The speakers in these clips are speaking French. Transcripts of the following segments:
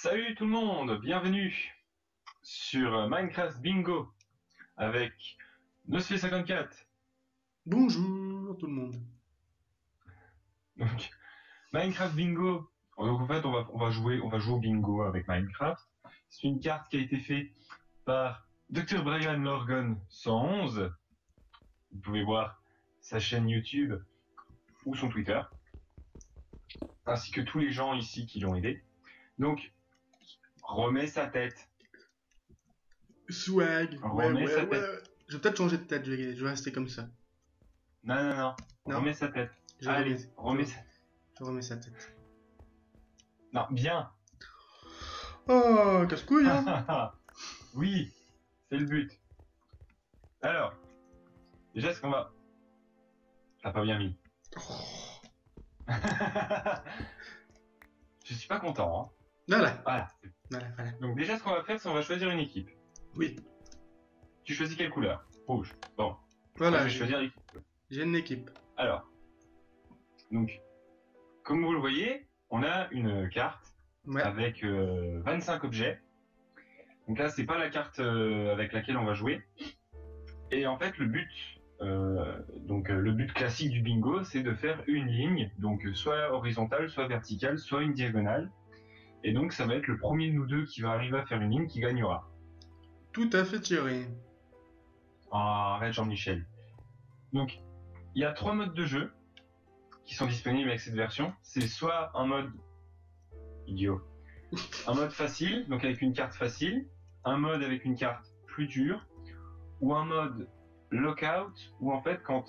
Salut tout le monde, bienvenue sur Minecraft Bingo avec Nosfe54. Bonjour tout le monde. Donc, Minecraft Bingo. Donc en fait, on va, on va jouer, on va jouer au bingo avec Minecraft. C'est une carte qui a été faite par Dr Brian Lorgan 111. Vous pouvez voir sa chaîne YouTube ou son Twitter, ainsi que tous les gens ici qui l'ont aidé. Donc, remets sa tête. Swag. Ouais, Remets ouais, sa ouais. tête. Je vais peut-être changer de tête, je vais, je vais rester comme ça. Non, non, non. Non. Remets sa tête. Je Allez, remets, remets je, sa... je remets sa tête. Non, bien. Oh, casse-couille, hein oui, c'est le but. Alors, déjà, ce qu'on va... T'as pas bien mis. Je suis pas content. Hein. Voilà, Voilà. voilà, voilà. Donc déjà, ce qu'on va faire, c'est on va choisir une équipe. Oui, Tu choisis quelle couleur? Rouge. Bon, voilà, moi, je vais choisir l'équipe. j'ai une équipe. Alors, donc, comme vous le voyez, on a une carte Ouais, avec euh, 25 objets. Donc là, c'est pas la carte euh, avec laquelle on va jouer. Et en fait, le but, euh, donc euh, le but classique du bingo, c'est de faire une ligne, donc euh, soit horizontale, soit verticale, soit une diagonale. Et donc, ça va être le premier de nous deux qui va arriver à faire une ligne qui gagnera. tout à fait Thierry. Ah, arrête Jean-Michel. Donc, il y a trois modes de jeu qui sont disponibles avec cette version. C'est soit un mode idiot, un mode facile, donc avec une carte facile, un mode avec une carte plus dure, ou un mode lockout, où en fait, quand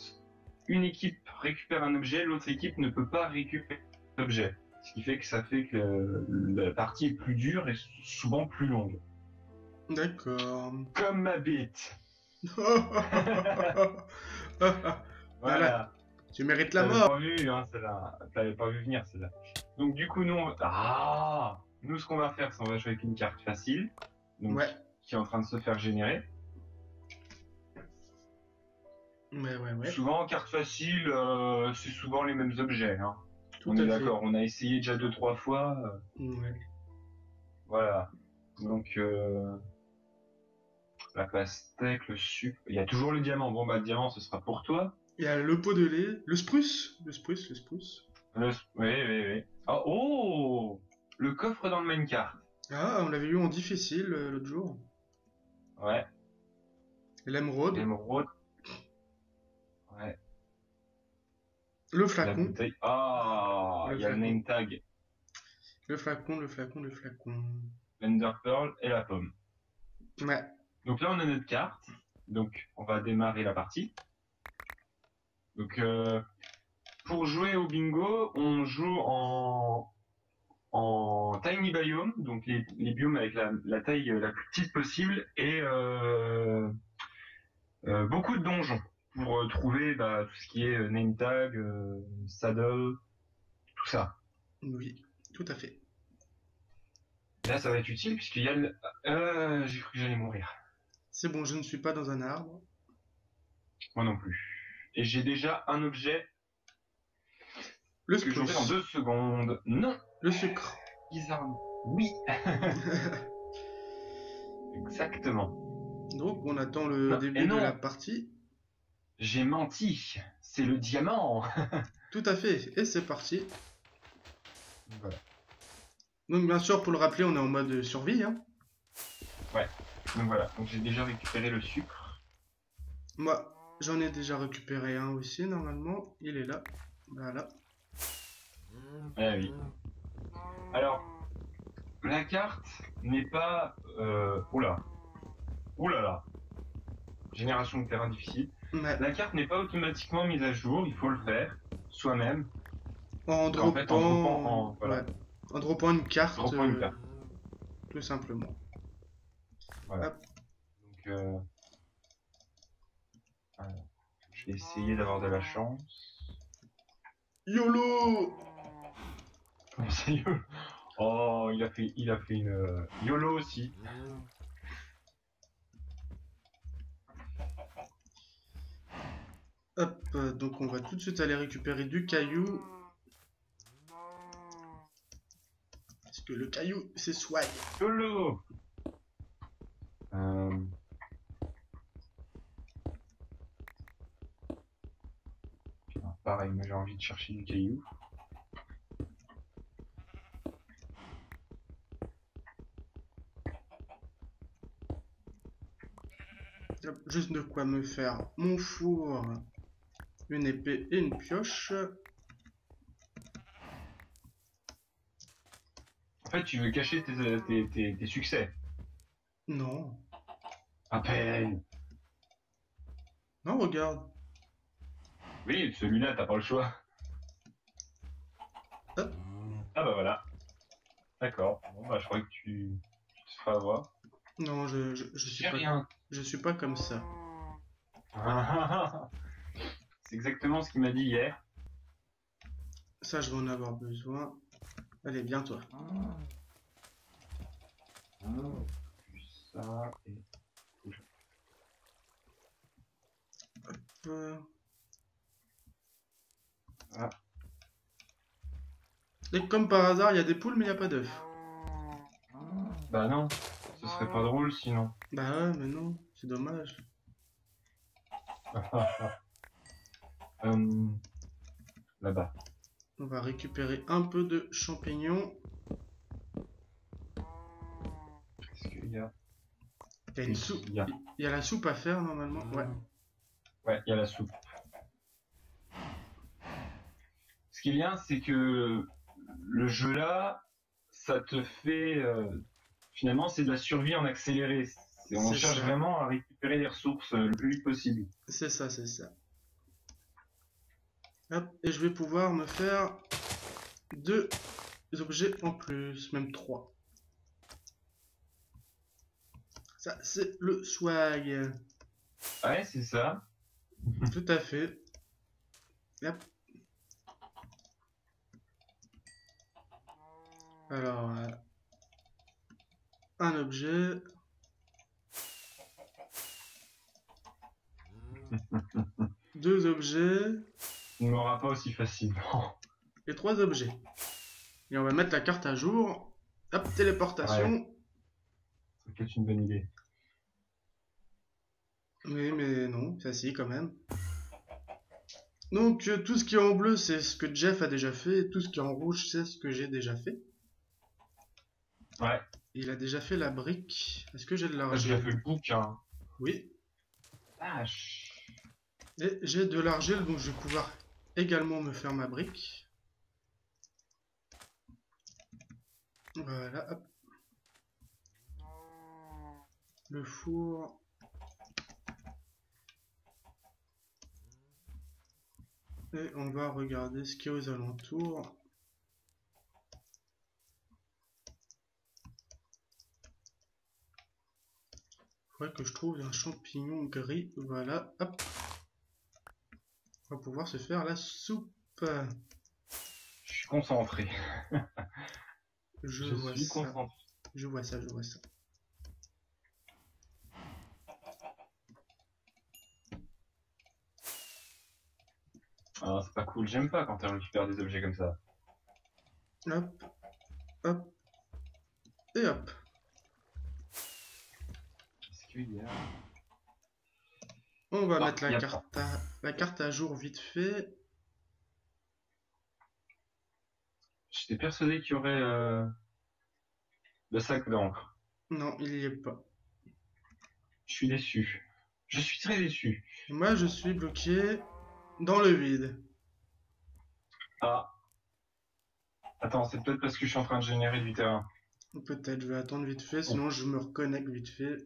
une équipe récupère un objet, l'autre équipe ne peut pas récupérer l'objet. Ce qui fait que ça fait que la partie est plus dure et souvent plus longue. D'accord. Comme ma bite. Voilà. tu mérites la mort. pas vu, hein, celle-là. T'avais pas vu venir, celle-là. Donc, du coup, nous, on... Ah Nous, ce qu'on va faire, c'est on va jouer avec une carte facile. Donc, Ouais, qui est en train de se faire générer. ouais, ouais, ouais. Souvent, carte facile, euh, c'est souvent les mêmes objets. Hein. Tout on est d'accord, on a essayé déjà deux, trois fois. euh, Ouais. voilà. Donc, euh... la pastèque, le sucre. Il y a toujours le diamant. Bon, bah, le diamant, ce sera pour toi. Il y a le pot de lait, le spruce, le spruce, le spruce. Le... Oui, oui, oui. Ah, oh Le coffre dans le card. Ah, on l'avait eu en difficile euh, l'autre jour. Ouais. L'émeraude, L'émeraude. Le La flacon. Ah, il y a le name tag, le flacon, le flacon, le flacon. l'Ender Pearl et la pomme. Ouais. Donc là, on a notre carte. Donc, on va démarrer la partie. Donc, euh, pour jouer au bingo, on joue en, en tiny biome, donc les, les biomes avec la, la taille la plus petite possible et euh, euh, beaucoup de donjons pour euh, trouver bah, tout ce qui est euh, name tag, euh, saddle, tout ça. Oui, tout à fait. Là, ça va être utile puisqu'il y a le... Euh, j'ai cru que j'allais mourir. C'est bon, je ne suis pas dans un arbre. Moi non plus. Et j'ai déjà un objet Le que j'aurai dans deux secondes. Non, le sucre. bizarrement. Oui. Exactement. Donc, on attend le Non, début de la partie. J'ai menti. C'est le diamant. Tout à fait. Et c'est parti. Voilà. Donc, bien sûr, pour le rappeler, on est en mode survie. Hein. Donc voilà. Donc j'ai déjà récupéré le sucre. Moi, j'en ai déjà récupéré un aussi, normalement. Il est là. Voilà. Ah oui. Alors, la carte n'est pas. Euh... Oula. Oula là. Génération de terrain difficile. Ouais. La carte n'est pas automatiquement mise à jour. Il faut le faire soi-même. En En dropant, fait, en dropant, en- voilà. ouais. En dropant une carte. Dropant une euh, carte. Tout simplement. Donc, euh... je vais essayer d'avoir de la chance. YOLO Comment ça, YOLO? Oh, il a fait, il a fait une euh, YOLO aussi. Hop, euh, donc on va tout de suite aller récupérer du caillou. Parce que le caillou, c'est swag. Euh, Pareil, moi j'ai envie de chercher du caillou. Juste de quoi me faire mon four, une épée et une pioche. En fait, tu veux cacher tes, euh, tes, tes, tes succès. Non. À peine. Non, regarde. Oui, celui-là, t'as pas le choix. Hop. Ah bah voilà. D'accord. Bon bah je crois que tu, tu te feras avoir. Non, je, je, je suis pas, rien. je suis pas comme ça. C'est exactement ce qu'il m'a dit hier. Ça, je vais en avoir besoin. Allez, viens toi. Plus ça et... Euh. Ah. Et comme par hasard, il y a des poules, mais il n'y a pas d'œufs. Bah non, ce serait pas drôle sinon. Bah ouais, mais non, c'est dommage. Euh, Là-bas. On va récupérer un peu de champignons. Est-ce qu'il y a... Il y a une soupe. Il y a... Il y a la soupe à faire normalement. Ouais. Ouais, il y a la soupe. Ce qui est bien, c'est que le jeu là, ça te fait... euh, Finalement, c'est de la survie en accéléré. On cherche ça. vraiment à récupérer les ressources euh, le plus vite possible. C'est ça, c'est ça. Hop, et je vais pouvoir me faire deux objets en plus, même trois. Ça, c'est le swag. Ouais, c'est ça. Tout à fait. Alors, euh, un objet. Deux objets Tu ne m'auras pas aussi facilement. et trois objets. Et on va mettre la carte à jour. Hop, téléportation. C'est peut-être une bonne idée. Oui, mais non, c'est si quand même. Donc, euh, tout ce qui est en bleu, c'est ce que Jeff a déjà fait. Et tout ce qui est en rouge, c'est ce que j'ai déjà fait. Ouais, Il a déjà fait la brique. Est-ce que j'ai de j'ai l'argile? fait le bouquin. Oui. Vache. Et j'ai de l'argile, donc je vais pouvoir également me faire ma brique. Voilà, hop. Le four. Et on va regarder ce qu'il y a aux alentours. Faudrait que je trouve un champignon gris. Voilà, hop. On va pouvoir se faire la soupe. Je suis concentré. Je, Je, vois suis ça. concentré. Je vois ça, je vois ça. Ah, c'est pas cool. J'aime pas quand tu récupères des objets comme ça. Hop, hop, et hop. Est-ce qu'il y a... On va Non, mettre la carte, à, la carte à jour vite fait. J'étais persuadé qu'il y aurait euh, le sac d'encre. Non, il y est pas. Je suis déçu. Je suis très déçu. Moi, je suis bloqué dans le vide. Ah. Attends, c'est peut-être parce que je suis en train de générer du terrain. Peut-être, je vais attendre vite fait, sinon je me reconnecte vite fait.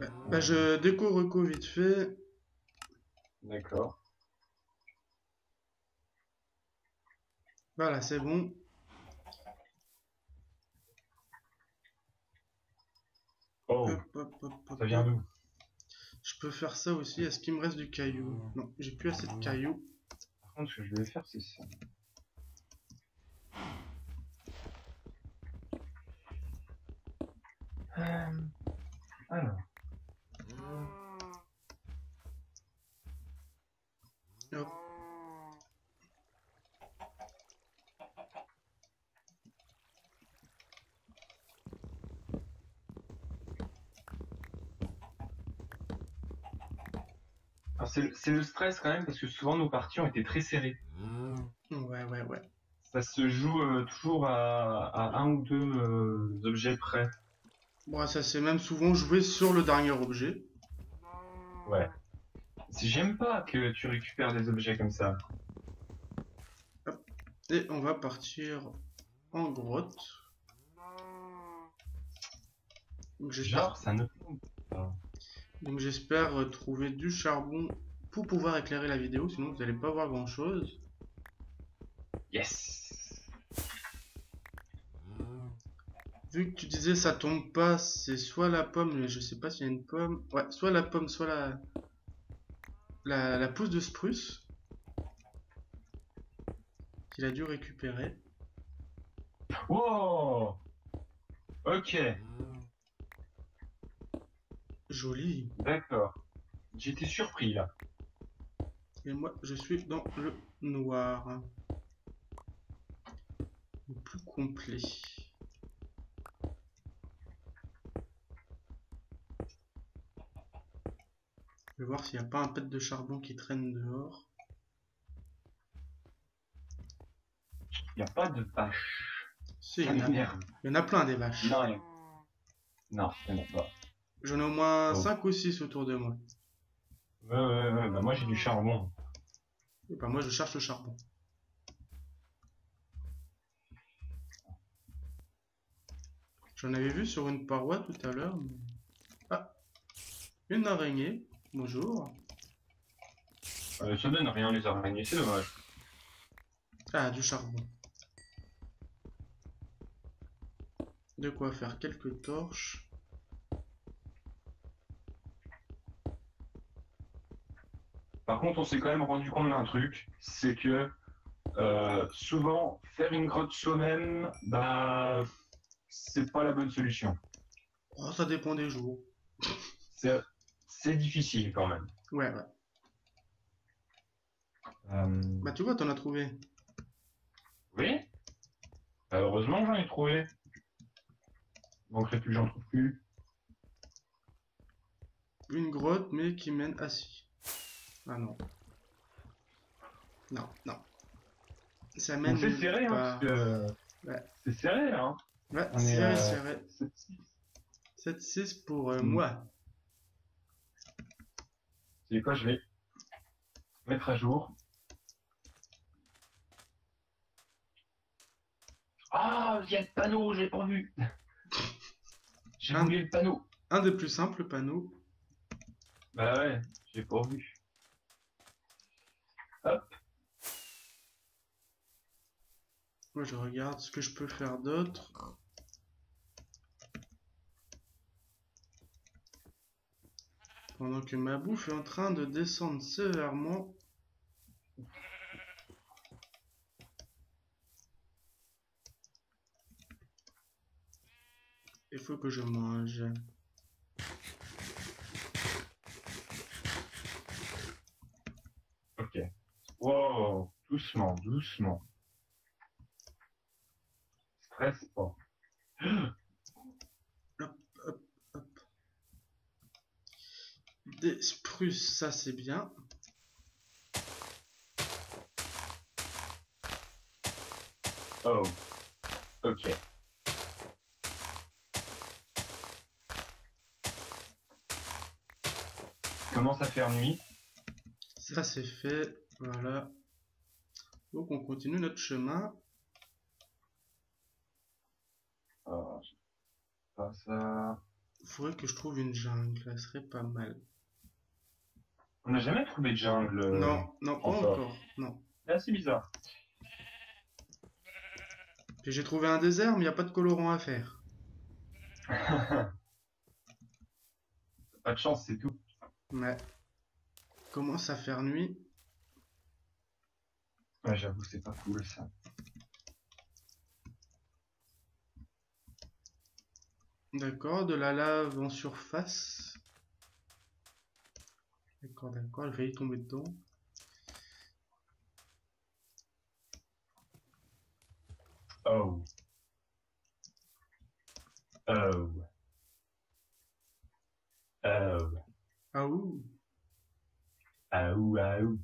Ouais, Bah, je déco reco vite fait. D'accord. Voilà, c'est bon. Oh, Hop, hop, hop, hop, ça vient d'où? Je peux faire ça aussi. Est-ce qu'il me reste du caillou? Non, j'ai plus assez de cailloux. Par contre, ce que je vais faire, c'est ça. Euh, Alors. C'est le- stress quand même parce que souvent nos parties ont été très serrées. Ouais, ouais, ouais. Ça se joue euh, toujours à, à un ou deux euh, objets près. Bon, ça s'est même souvent joué sur le dernier objet. Ouais. J'aime pas que tu récupères des objets comme ça. Et on va partir en grotte. Donc j'espère donc j'espère, trouver du charbon pour pouvoir éclairer la vidéo, sinon vous n'allez pas voir grand chose. Yes. Vu que tu disais ça tombe pas, c'est soit la pomme, mais je sais pas s'il y a une pomme. Ouais, soit la pomme, soit la la, la pousse de spruce qu'il a dû récupérer. Wow. Ok. Joli. D'accord. J'étais surpris là. Et moi, je suis dans le noir. Le plus complet. Je vais voir s'il n'y a pas un pet de charbon qui traîne dehors. Y a pas de vache. Si, il y, en a, il y en a plein des vaches. Non, a- non, y en a pas. J'en ai au moins Oh. 5 ou 6 autour de moi. Ouais, ouais, ouais. Bah moi j'ai du charbon. Et ben moi, je cherche le charbon. J'en avais vu sur une paroi tout à l'heure. mais- Ah Une araignée. Bonjour. Euh, ça donne rien les araignées, c'est dommage. Ah, du charbon. De quoi faire quelques torches. Par contre, on s'est quand même rendu compte d'un truc, c'est que euh, souvent faire une grotte soi-même, bah c'est pas la bonne solution. Oh, ça dépend des jours. C'est difficile quand même. Ouais, ouais. Euh, Bah, tu vois, t'en as trouvé. oui. Bah, heureusement que j'en ai trouvé. Manquerait plus j'en trouve plus. Une grotte, mais qui mène à. Ah non. Non, non. Ça mène. C'est serré, hein, pas- parce que Ouais. c'est serré, hein. Ouais, serré, euh, serré. C'est 7-6 pour euh, Mm. moi. c'est quoi, je vais mettre à jour. Ah, il y a le panneau, j'ai pas vu. J'ai Hein oublié le panneau. Un des plus simples panneaux. Bah ouais, j'ai pas vu. Moi, je regarde ce que je peux faire d'autre. Pendant que ma bouffe est en train de descendre sévèrement. Il faut que je mange. Ok. Wow, doucement, doucement. Stress pas. Hop. Des spruces, ça c'est bien. Oh. Ok. Commence à faire nuit? Ça c'est fait. Voilà. Donc on continue notre chemin. Oh, pas ça. Il faudrait que je trouve une jungle, ça serait pas mal. On n'a jamais trouvé de jungle. euh, Non, non, pas encore. encore. Non. C'est assez bizarre. J'ai trouvé un désert, mais il n'y a pas de colorant à faire. pas de chance, c'est tout. Ouais. Commence à faire nuit. Ouais, j'avoue, c'est pas cool ça. D'accord, de la lave en surface. D'accord, d'accord, elle failli tomber dedans. Oh. Oh. Oh. Ah ouh Ah ou ah ou.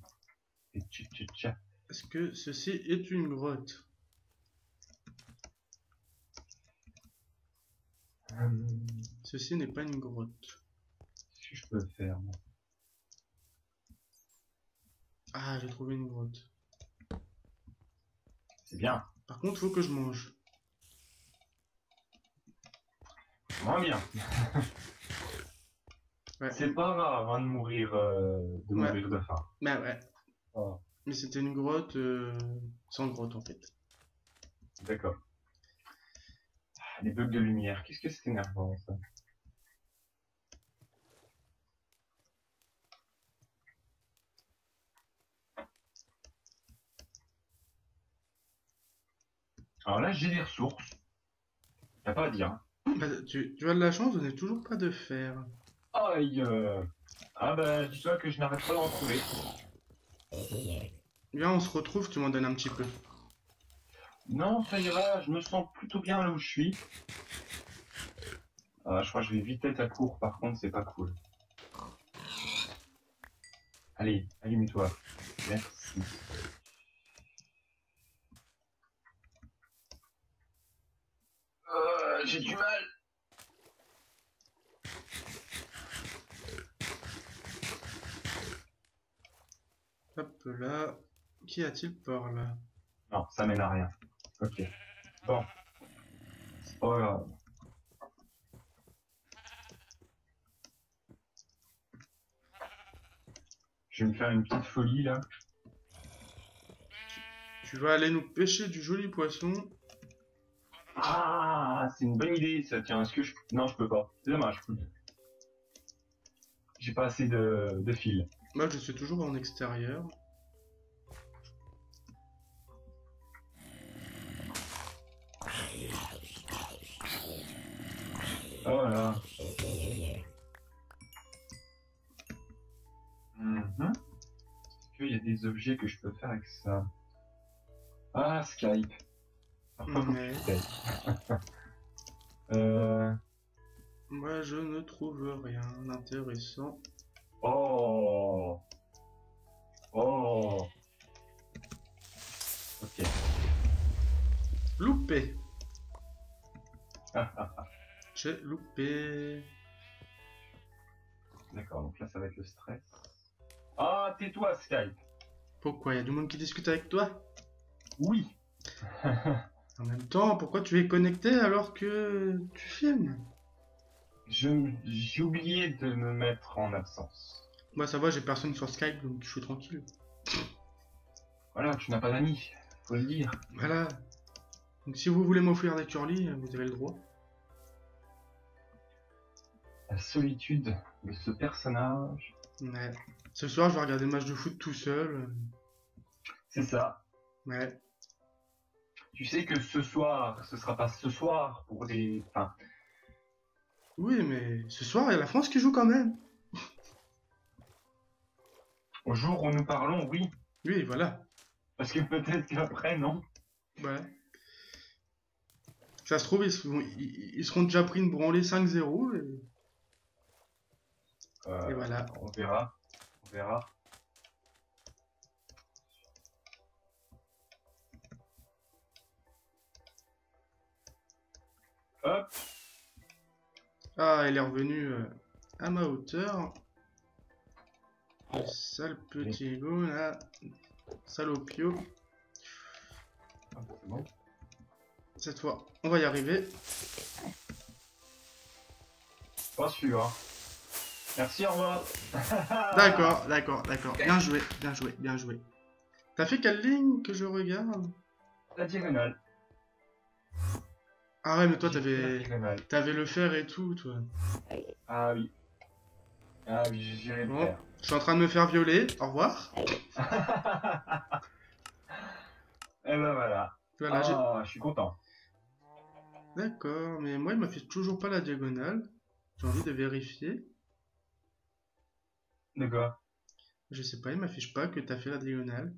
Et tcha tcha. Est-ce que ceci est une grotte? Hum, Ceci n'est pas une grotte. Qu'est-ce que je peux faire moi Ah, j'ai trouvé une grotte. C'est bien. Par contre, faut que je mange. Moins bien. Ouais. C'est pas grave hein, de mourir euh, de Ouais. mourir de faim. Bah ouais. Oh, Mais c'était une grotte euh, sans grotte en fait. D'accord. Ah, Les bugs de lumière, qu'est-ce que c'est énervant ça. Alors là, j'ai des ressources. A pas à dire. Bah, tu, tu as de la chance, on n'est toujours pas de fer. Aïe euh. Ah bah, dis-toi que je n'arrête pas d'en trouver. Viens, on se retrouve, tu m'en donnes un petit peu. Non, ça ira, je me sens plutôt bien là où je suis. Ah, je crois que je vais vite être à court, par contre, c'est pas cool. Allez, allume-toi. Merci. Euh, J'ai du mal. Là. Qu'y a-t-il par là? Non, ça mène à rien. Ok. Bon. C'est pas grave. Je vais me faire une petite folie là. Tu vas aller nous pêcher du joli poisson. Ah, c'est une bonne idée ça. Tiens, est-ce que je. Non, je peux pas. C'est dommage. J'ai pas assez de, de fil. Moi, je suis toujours en extérieur. Ah voilà. Mhm. Est-ce qu'il y a des objets que je peux faire avec ça Ah, Skype. Skype. euh... Moi, je ne trouve rien d'intéressant. Oh Oh Ok. Loupé J'ai loupé. D'accord, donc là ça va être le stress. Ah, tais-toi Skype Pourquoi? Y a du monde qui discute avec toi? Oui En même temps, pourquoi tu es connecté alors que tu filmes? Je- J'ai oublié de me mettre en absence. Moi, ça va, j'ai personne sur Skype, donc je suis tranquille. Voilà, tu n'as pas d'amis, faut le dire. Voilà. Donc si vous voulez m'offrir des curly, vous avez le droit. La solitude de ce personnage. Ouais. Ce soir, je vais regarder le match de foot tout seul. C'est ça. Ouais. Tu sais que ce soir, ce sera pas ce soir pour des. Enfin, Oui, mais ce soir, il y a la France qui joue quand même. au jour où nous parlons, oui. Oui, voilà. Parce que peut-être qu'après, non. Voilà. Ça se trouve, ils, ils- ils seront déjà pris une branlée 5-0. Et... Euh, Et voilà. On verra. On verra. Hop. Ah, elle est revenue euh, à ma hauteur. Le sale petit ego, là. Salopio. Ah, bon. Cette fois, on va y arriver. Pas sûr. hein. Merci, au revoir. D'accord, d'accord, d'accord. Bien joué, bien joué, bien joué. T'as fait quelle ligne que je regarde? La diagonale. Ah ouais, mais toi, J'ai fait t'avais... T'avais le fer et tout, toi. Ah oui. Ah oui, j'irai le Bon. faire. Je suis en train de me faire violer. Au revoir. Et ben voilà. Voilà, j'ai- ah, je suis content. D'accord, mais moi, il m'affiche toujours pas la diagonale. J'ai envie de vérifier. De quoi Je sais pas, il m'affiche pas que t'as fait la diagonale.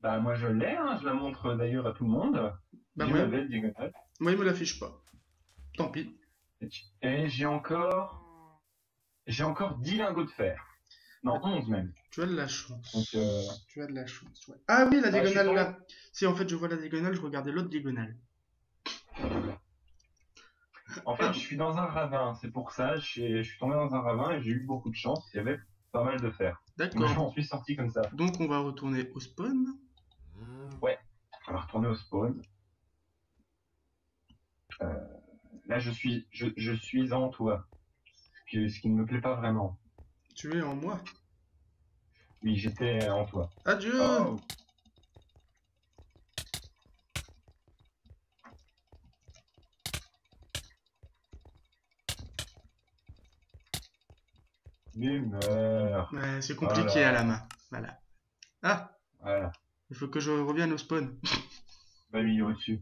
Bah moi je l'ai, hein, je la montre d'ailleurs à tout le monde. Bah moi, la belle diagonale. moi, il me l'affiche pas. Tant pis. Et j'ai encore... J'ai encore 10 lingots de fer. Non, 11 même. Tu as de la chance. Donc, euh, Tu as de la chance, ouais. Ah oui, la suis diagonale là. Si, en fait, je vois la diagonale, je regardais l'autre diagonale. en fait, je suis dans un ravin. C'est pour ça, je suis, je suis tombé dans un ravin et j'ai eu beaucoup de chance. Il y avait pas mal de je D'accord. m'en suis sorti comme ça. Donc, on va retourner au spawn. On va retourner au spawn. Euh, là, je suis, je, je suis en toi. Ce qui, ce qui ne me plaît pas vraiment. Tu es en moi. Oui, j'étais en toi. Adieu Oh. Mais Ouais, c'est compliqué Voilà. à la main. Voilà. Ah, Voilà. il faut que je revienne au spawn. Bah oui, au-dessus.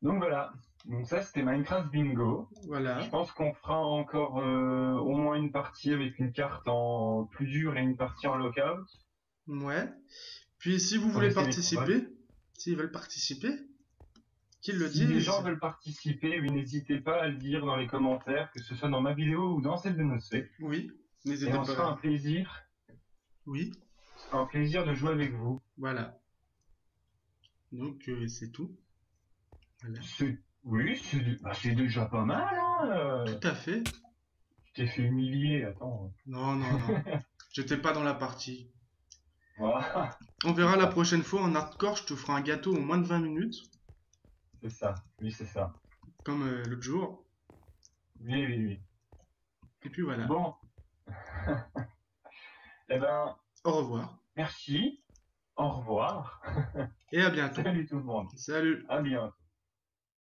Donc voilà. Donc ça, c'était Minecraft Bingo. Voilà. Je pense qu'on fera encore euh, au moins une partie avec une carte en plus dur et une partie en lockout. Ouais. Puis, si vous On voulez participer, s'ils veulent participer, qu'ils le Si disent. les gens veulent participer, oui, n'hésitez pas à le dire dans les commentaires, que ce soit dans ma vidéo ou dans celle de Nosé. Oui, n'hésitez on se fera un plaisir, Oui, ce sera un plaisir de jouer avec vous. voilà. Donc, euh, c'est tout. Voilà. C'est, oui, c'est, bah, c'est déjà pas mal, hein. euh. Tout à fait. Tu t'es fait humilier, attends. Non, non, non. J'étais pas dans la partie. Voilà, On verra la prochaine fois en hardcore, je te ferai un gâteau en moins de 20 minutes, c'est ça. Oui, c'est ça. comme euh, l'autre jour. Oui, oui, oui. Et puis voilà. Bon. Eh ben, Au revoir. merci. Au revoir. Et à bientôt. Salut tout le monde. Salut. À bientôt.